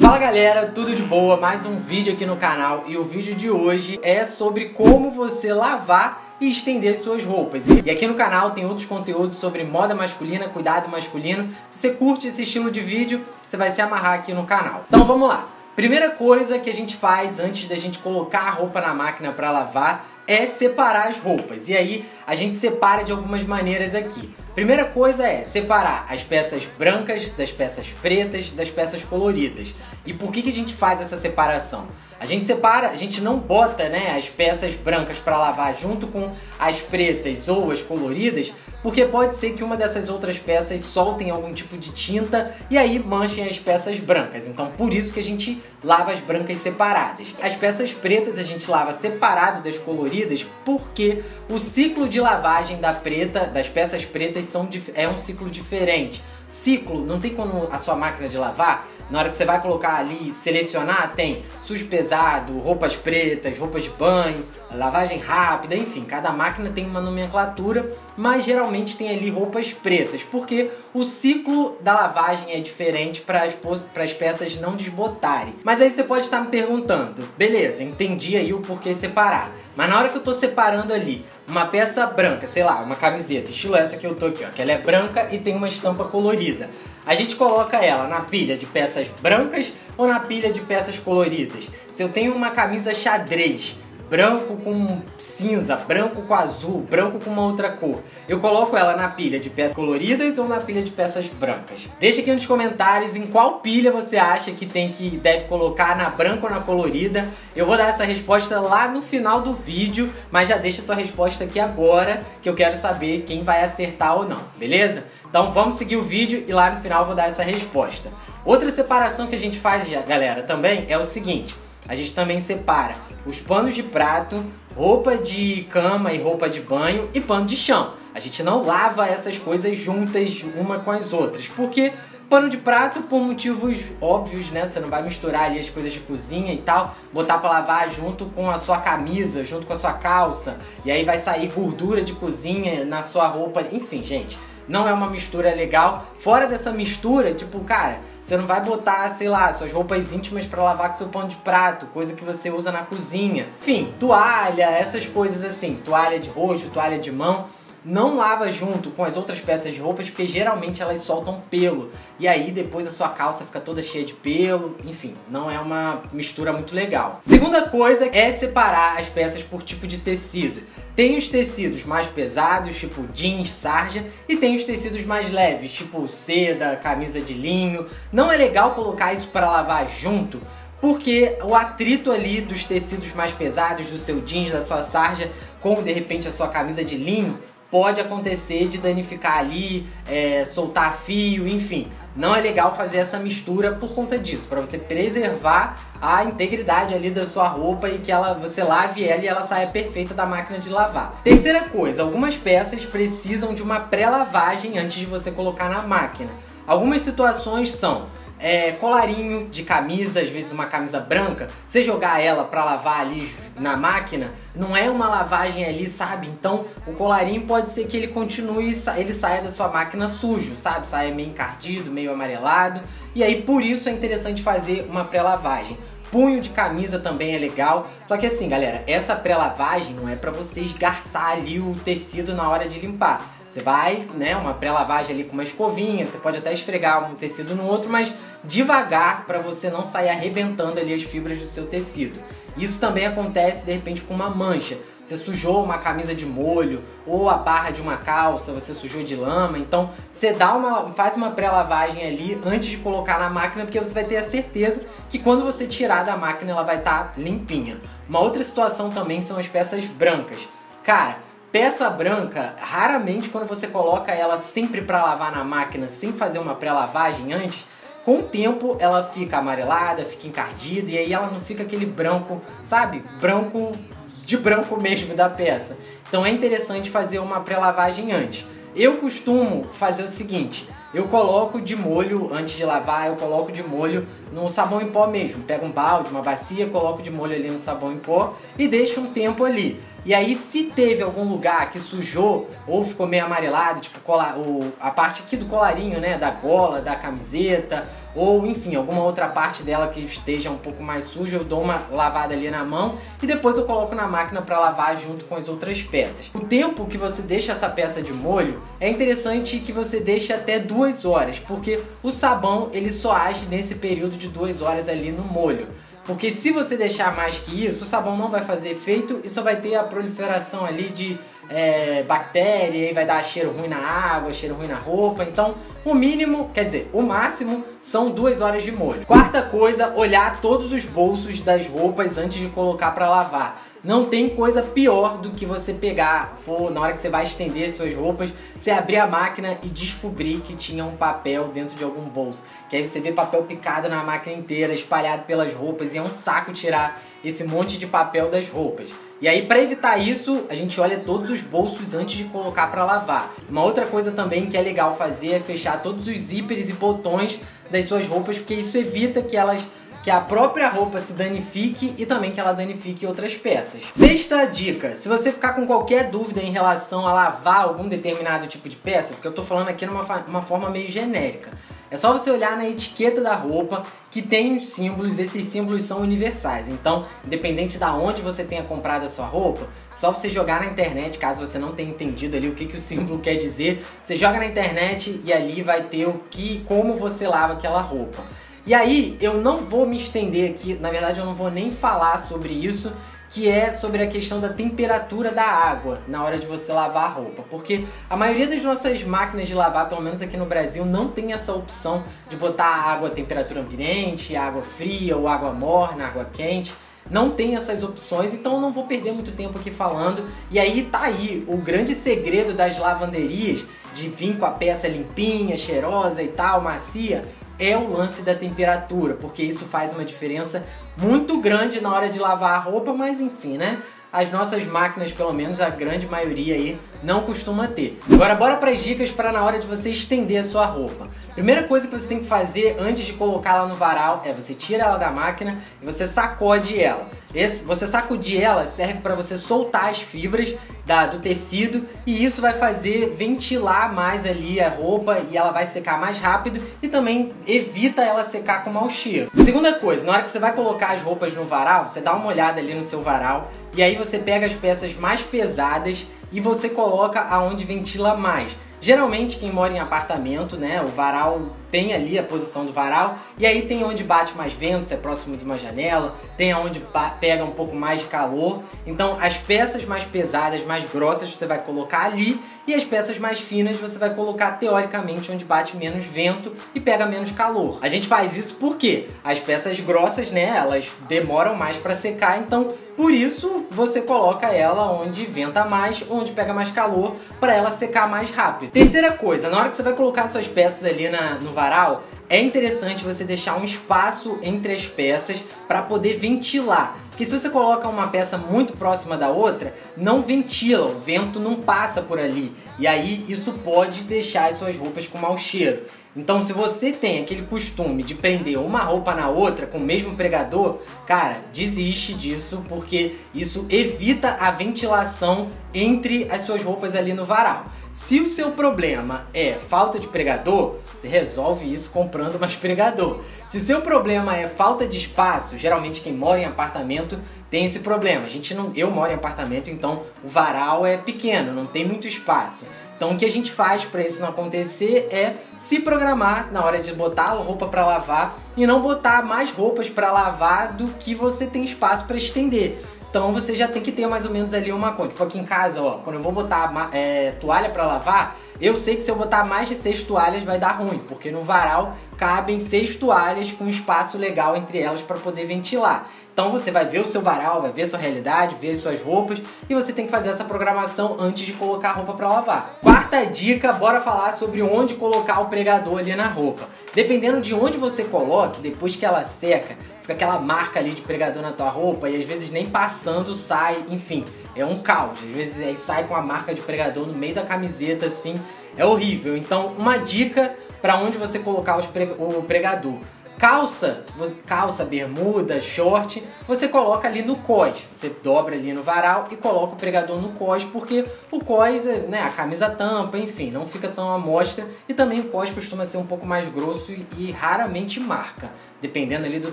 Fala galera, tudo de boa? Mais um vídeo aqui no canal e o vídeo de hoje é sobre como você lavar e estender suas roupas. E aqui no canal tem outros conteúdos sobre moda masculina, cuidado masculino. Se você curte esse estilo de vídeo, você vai se amarrar aqui no canal. Então vamos lá. Primeira coisa que a gente faz antes da gente colocar a roupa na máquina para lavar é separar as roupas. E aí a gente separa de algumas maneiras aqui. Primeira coisa é separar as peças brancas das peças pretas das peças coloridas. E por que, que a gente faz essa separação? A gente separa, a gente não bota né, as peças brancas para lavar junto com as pretas ou as coloridas, porque pode ser que uma dessas outras peças soltem algum tipo de tinta e aí manchem as peças brancas. Então por isso que a gente lava as brancas separadas. As peças pretas a gente lava separado das coloridas, porque o ciclo de lavagem da preta, das peças pretas são, é um ciclo diferente. Ciclo, não tem como a sua máquina de lavar, na hora que você vai colocar ali, selecionar, tem sujo pesado, roupas pretas, roupas de banho, lavagem rápida, enfim, cada máquina tem uma nomenclatura, mas geralmente tem ali roupas pretas, porque o ciclo da lavagem é diferente para as, as peças não desbotarem. Mas aí você pode estar me perguntando, beleza, entendi aí o porquê separar. Mas na hora que eu tô separando ali uma peça branca, sei lá, uma camiseta, estilo essa que eu tô aqui, ó, que ela é branca e tem uma estampa colorida. A gente coloca ela na pilha de peças brancas ou na pilha de peças coloridas. Se eu tenho uma camisa xadrez, branco com cinza, branco com azul, branco com uma outra cor. Eu coloco ela na pilha de peças coloridas ou na pilha de peças brancas? Deixa aqui nos comentários em qual pilha você acha que tem que deve colocar, na branca ou na colorida. Eu vou dar essa resposta lá no final do vídeo, mas já deixa sua resposta aqui agora, que eu quero saber quem vai acertar ou não, beleza? Então vamos seguir o vídeo e lá no final eu vou dar essa resposta. Outra separação que a gente faz, galera, também é o seguinte: a gente também separa os panos de prato, roupa de cama e roupa de banho e pano de chão. A gente não lava essas coisas juntas uma com as outras, porque pano de prato por motivos óbvios, né? Você não vai misturar ali as coisas de cozinha e tal, botar para lavar junto com a sua camisa, junto com a sua calça, e aí vai sair gordura de cozinha na sua roupa, enfim, gente. Não é uma mistura legal. Fora dessa mistura, tipo, cara, você não vai botar, sei lá, suas roupas íntimas para lavar com seu pano de prato, coisa que você usa na cozinha. Enfim, toalha, essas coisas assim, toalha de rosto, toalha de mão não lava junto com as outras peças de roupas, porque geralmente elas soltam pelo. E aí depois a sua calça fica toda cheia de pelo. Enfim, não é uma mistura muito legal. Segunda coisa é separar as peças por tipo de tecido. Tem os tecidos mais pesados, tipo jeans, sarja, e tem os tecidos mais leves, tipo seda, camisa de linho. Não é legal colocar isso para lavar junto, porque o atrito ali dos tecidos mais pesados, do seu jeans, da sua sarja, com de repente a sua camisa de linho, pode acontecer de danificar ali, é, soltar fio, enfim. Não é legal fazer essa mistura por conta disso, para você preservar a integridade ali da sua roupa e que ela você lave ela e ela saia perfeita da máquina de lavar. Terceira coisa, algumas peças precisam de uma pré-lavagem antes de você colocar na máquina. Algumas situações são é, colarinho de camisa, às vezes uma camisa branca, você jogar ela para lavar ali na máquina, não é uma lavagem ali, sabe? Então o colarinho pode ser que ele continue, ele saia da sua máquina sujo, sabe? Saia meio encardido, meio amarelado. E aí por isso é interessante fazer uma pré-lavagem. Punho de camisa também é legal. Só que assim, galera, essa pré-lavagem não é para você esgarçar ali o tecido na hora de limpar. Você vai, né, uma pré-lavagem ali com uma escovinha, você pode até esfregar um tecido no outro, mas devagar para você não sair arrebentando ali as fibras do seu tecido. Isso também acontece de repente com uma mancha. Você sujou uma camisa de molho ou a barra de uma calça, você sujou de lama, então você dá uma, faz uma pré-lavagem ali antes de colocar na máquina, porque você vai ter a certeza que quando você tirar da máquina ela vai estar tá limpinha. Uma outra situação também são as peças brancas. Cara, Peça branca, raramente quando você coloca ela sempre para lavar na máquina, sem fazer uma pré-lavagem antes, com o tempo ela fica amarelada, fica encardida e aí ela não fica aquele branco, sabe? Branco de branco mesmo da peça. Então é interessante fazer uma pré-lavagem antes. Eu costumo fazer o seguinte: eu coloco de molho antes de lavar, eu coloco de molho no sabão em pó mesmo. Pego um balde, uma bacia, coloco de molho ali no sabão em pó e deixo um tempo ali. E aí, se teve algum lugar que sujou ou ficou meio amarelado, tipo o, a parte aqui do colarinho, né? Da gola, da camiseta, ou enfim, alguma outra parte dela que esteja um pouco mais suja, eu dou uma lavada ali na mão e depois eu coloco na máquina para lavar junto com as outras peças. O tempo que você deixa essa peça de molho é interessante que você deixe até duas horas, porque o sabão ele só age nesse período de duas horas ali no molho. Porque se você deixar mais que isso, o sabão não vai fazer efeito e só vai ter a proliferação ali de é, bactéria e vai dar cheiro ruim na água, cheiro ruim na roupa. Então, o mínimo, quer dizer, o máximo são duas horas de molho. Quarta coisa, olhar todos os bolsos das roupas antes de colocar para lavar. Não tem coisa pior do que você pegar, for na hora que você vai estender suas roupas, você abrir a máquina e descobrir que tinha um papel dentro de algum bolso. Que aí você vê papel picado na máquina inteira, espalhado pelas roupas, e é um saco tirar esse monte de papel das roupas. E aí, para evitar isso, a gente olha todos os bolsos antes de colocar para lavar. Uma outra coisa também que é legal fazer é fechar todos os zíperes e botões das suas roupas, porque isso evita que elas que a própria roupa se danifique e também que ela danifique outras peças. Sexta dica: se você ficar com qualquer dúvida em relação a lavar algum determinado tipo de peça, porque eu tô falando aqui numa uma forma meio genérica. É só você olhar na etiqueta da roupa que tem os símbolos, esses símbolos são universais. Então, independente da onde você tenha comprado a sua roupa, só você jogar na internet, caso você não tenha entendido ali o que, que o símbolo quer dizer, você joga na internet e ali vai ter o que, como você lava aquela roupa. E aí, eu não vou me estender aqui, na verdade eu não vou nem falar sobre isso, que é sobre a questão da temperatura da água na hora de você lavar a roupa. Porque a maioria das nossas máquinas de lavar, pelo menos aqui no Brasil, não tem essa opção de botar água a temperatura ambiente, água fria ou água morna, água quente. Não tem essas opções, então eu não vou perder muito tempo aqui falando. E aí tá aí o grande segredo das lavanderias de vir com a peça limpinha, cheirosa e tal, macia, é o lance da temperatura, porque isso faz uma diferença muito grande na hora de lavar a roupa, mas enfim, né? As nossas máquinas, pelo menos a grande maioria aí, não costuma ter. Agora bora para as dicas para na hora de você estender a sua roupa. Primeira coisa que você tem que fazer antes de colocá-la no varal é você tira ela da máquina e você sacode ela. Esse, você sacudir ela serve para você soltar as fibras da, do tecido e isso vai fazer ventilar mais ali a roupa e ela vai secar mais rápido e também evita ela secar com mau cheiro. Segunda coisa, na hora que você vai colocar as roupas no varal, você dá uma olhada ali no seu varal e aí você pega as peças mais pesadas e você coloca aonde ventila mais. Geralmente quem mora em apartamento, né, o varal tem ali a posição do varal e aí tem onde bate mais vento, se é próximo de uma janela, tem aonde pega um pouco mais de calor. Então as peças mais pesadas, mais grossas você vai colocar ali e as peças mais finas você vai colocar teoricamente onde bate menos vento e pega menos calor. A gente faz isso porque as peças grossas, né, elas demoram mais para secar, então por isso você coloca ela onde venta mais, onde pega mais calor para ela secar mais rápido. Terceira coisa, na hora que você vai colocar suas peças ali na, no varal, é interessante você deixar um espaço entre as peças para poder ventilar. Porque se você coloca uma peça muito próxima da outra, não ventila, o vento não passa por ali. E aí isso pode deixar as suas roupas com mau cheiro. Então, se você tem aquele costume de prender uma roupa na outra com o mesmo pregador, cara, desiste disso porque isso evita a ventilação entre as suas roupas ali no varal. Se o seu problema é falta de pregador, você resolve isso comprando mais pregador. Se o seu problema é falta de espaço, geralmente quem mora em apartamento tem esse problema. A gente não, eu moro em apartamento, então o varal é pequeno, não tem muito espaço. Então o que a gente faz para isso não acontecer é se programar na hora de botar a roupa para lavar e não botar mais roupas para lavar do que você tem espaço para estender. Então você já tem que ter mais ou menos ali uma conta. Tipo aqui em casa, ó, quando eu vou botar é, toalha para lavar, eu sei que se eu botar mais de seis toalhas vai dar ruim, porque no varal cabem seis toalhas com espaço legal entre elas para poder ventilar. Então você vai ver o seu varal, vai ver sua realidade, ver as suas roupas e você tem que fazer essa programação antes de colocar a roupa para lavar. Quarta dica, bora falar sobre onde colocar o pregador ali na roupa. Dependendo de onde você coloque, depois que ela seca, fica aquela marca ali de pregador na tua roupa e às vezes nem passando sai, enfim, é um caos. Às vezes aí sai com a marca de pregador no meio da camiseta assim, é horrível. Então, uma dica para onde você colocar pre o pregador. Calça, calça, bermuda, short, você coloca ali no cós. Você dobra ali no varal e coloca o pregador no cós, porque o cós, é, né, a camisa tampa, enfim, não fica tão à mostra. E também o cós costuma ser um pouco mais grosso e, e raramente marca, dependendo ali do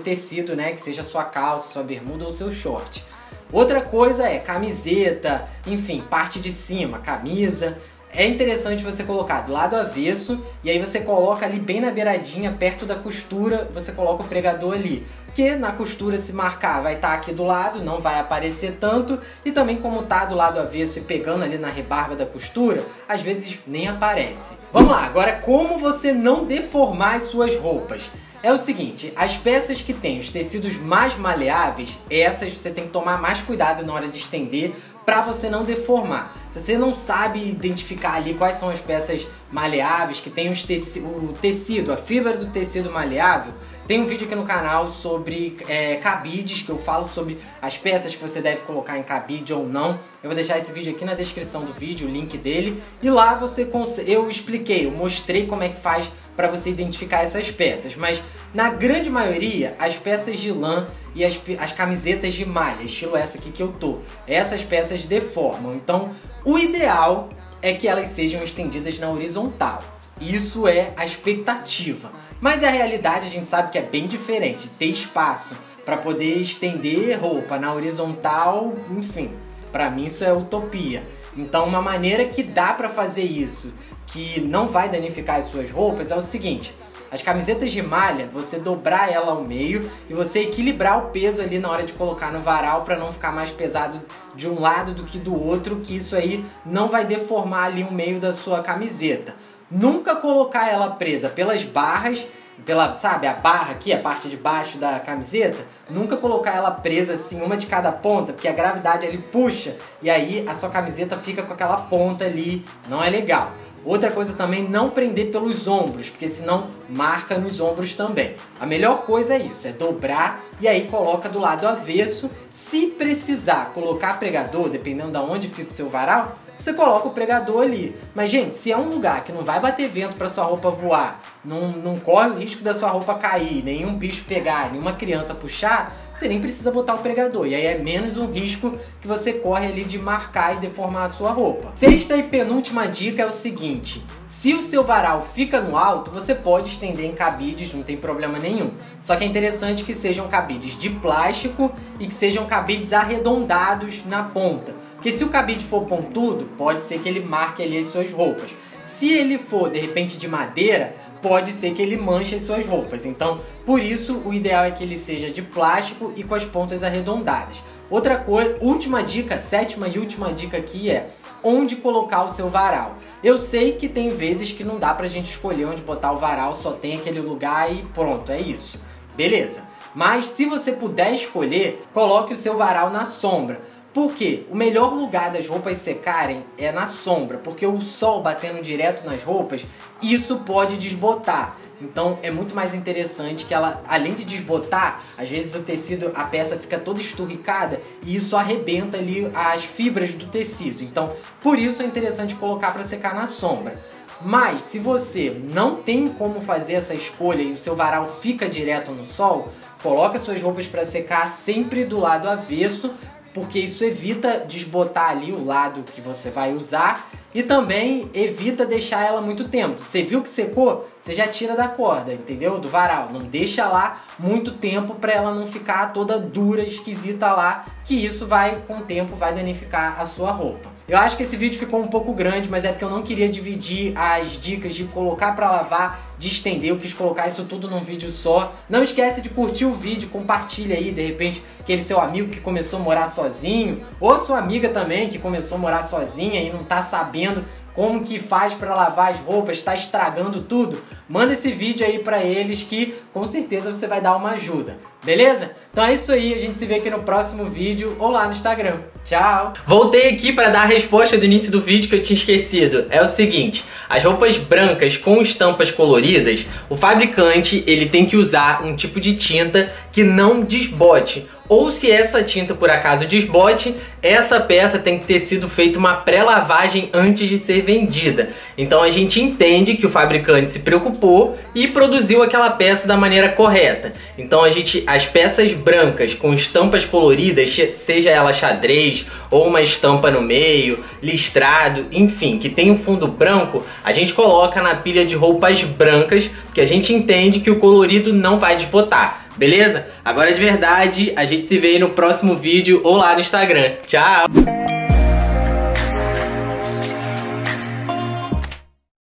tecido, né, que seja sua calça, sua bermuda ou seu short. Outra coisa é camiseta, enfim, parte de cima, camisa é interessante você colocar do lado avesso e aí você coloca ali bem na beiradinha, perto da costura, você coloca o pregador ali. Porque na costura se marcar vai estar tá aqui do lado, não vai aparecer tanto e também como tá do lado avesso e pegando ali na rebarba da costura, às vezes nem aparece. Vamos lá, agora como você não deformar as suas roupas? É o seguinte, as peças que têm os tecidos mais maleáveis, essas você tem que tomar mais cuidado na hora de estender para você não deformar. Se você não sabe identificar ali quais são as peças maleáveis, que tem teci o tecido, a fibra do tecido maleável, tem um vídeo aqui no canal sobre é, cabides, que eu falo sobre as peças que você deve colocar em cabide ou não. Eu vou deixar esse vídeo aqui na descrição do vídeo, o link dele. E lá você eu expliquei, eu mostrei como é que faz para você identificar essas peças. Mas na grande maioria, as peças de lã e as, as camisetas de malha, estilo essa aqui que eu tô, essas peças deformam. Então, o ideal é que elas sejam estendidas na horizontal. Isso é a expectativa. Mas a realidade a gente sabe que é bem diferente. Ter espaço para poder estender roupa na horizontal, enfim, para mim isso é utopia. Então, uma maneira que dá para fazer isso, que não vai danificar as suas roupas, é o seguinte: as camisetas de malha, você dobrar ela ao meio e você equilibrar o peso ali na hora de colocar no varal para não ficar mais pesado de um lado do que do outro, que isso aí não vai deformar ali o meio da sua camiseta. Nunca colocar ela presa pelas barras, pela, sabe, a barra aqui, a parte de baixo da camiseta, nunca colocar ela presa assim, uma de cada ponta, porque a gravidade ali puxa e aí a sua camiseta fica com aquela ponta ali, não é legal. Outra coisa também, não prender pelos ombros, porque senão marca nos ombros também. A melhor coisa é isso, é dobrar e aí coloca do lado avesso. Se precisar colocar pregador, dependendo de onde fica o seu varal, você coloca o pregador ali. Mas, gente, se é um lugar que não vai bater vento para sua roupa voar, não, não corre o risco da sua roupa cair, nenhum bicho pegar, nenhuma criança puxar, você nem precisa botar o pregador. E aí é menos um risco que você corre ali de marcar e deformar a sua roupa. Sexta e penúltima dica é o seguinte: se o seu varal fica no alto, você pode estender em cabides, não tem problema nenhum. Só que é interessante que sejam cabides de plástico e que sejam cabides arredondados na ponta. Porque se o cabide for pontudo, pode ser que ele marque ali as suas roupas. Se ele for de repente de madeira, pode ser que ele manche as suas roupas. Então, por isso, o ideal é que ele seja de plástico e com as pontas arredondadas. Outra coisa, última dica, sétima e última dica aqui é onde colocar o seu varal. Eu sei que tem vezes que não dá pra gente escolher onde botar o varal, só tem aquele lugar e pronto, é isso. Beleza. Mas se você puder escolher, coloque o seu varal na sombra. Porque o melhor lugar das roupas secarem é na sombra, porque o sol batendo direto nas roupas, isso pode desbotar. Então é muito mais interessante que ela, além de desbotar, às vezes o tecido, a peça fica toda esturricada e isso arrebenta ali as fibras do tecido. Então, por isso é interessante colocar para secar na sombra. Mas se você não tem como fazer essa escolha e o seu varal fica direto no sol, coloca suas roupas para secar sempre do lado avesso porque isso evita desbotar ali o lado que você vai usar e também evita deixar ela muito tempo. Você viu que secou? Você já tira da corda, entendeu? Do varal. Não deixa lá muito tempo para ela não ficar toda dura, esquisita lá, que isso vai com o tempo vai danificar a sua roupa. Eu acho que esse vídeo ficou um pouco grande, mas é porque eu não queria dividir as dicas de colocar para lavar, de estender, eu quis colocar isso tudo num vídeo só. Não esquece de curtir o vídeo, compartilha aí, de repente, aquele seu amigo que começou a morar sozinho, ou sua amiga também que começou a morar sozinha e não tá sabendo como que faz para lavar as roupas, está estragando tudo, manda esse vídeo aí para eles que com certeza você vai dar uma ajuda. Beleza? Então é isso aí, a gente se vê aqui no próximo vídeo ou lá no Instagram. Tchau! Voltei aqui para dar a resposta do início do vídeo que eu tinha esquecido. É o seguinte, as roupas brancas com estampas coloridas, o fabricante ele tem que usar um tipo de tinta que não desbote ou se essa tinta por acaso desbote, essa peça tem que ter sido feita uma pré-lavagem antes de ser vendida. Então a gente entende que o fabricante se preocupou e produziu aquela peça da maneira correta. Então a gente as peças brancas com estampas coloridas, seja ela xadrez ou uma estampa no meio, listrado, enfim, que tem um fundo branco, a gente coloca na pilha de roupas brancas, porque a gente entende que o colorido não vai desbotar. Beleza? Agora de verdade, a gente se vê no próximo vídeo ou lá no Instagram. Tchau!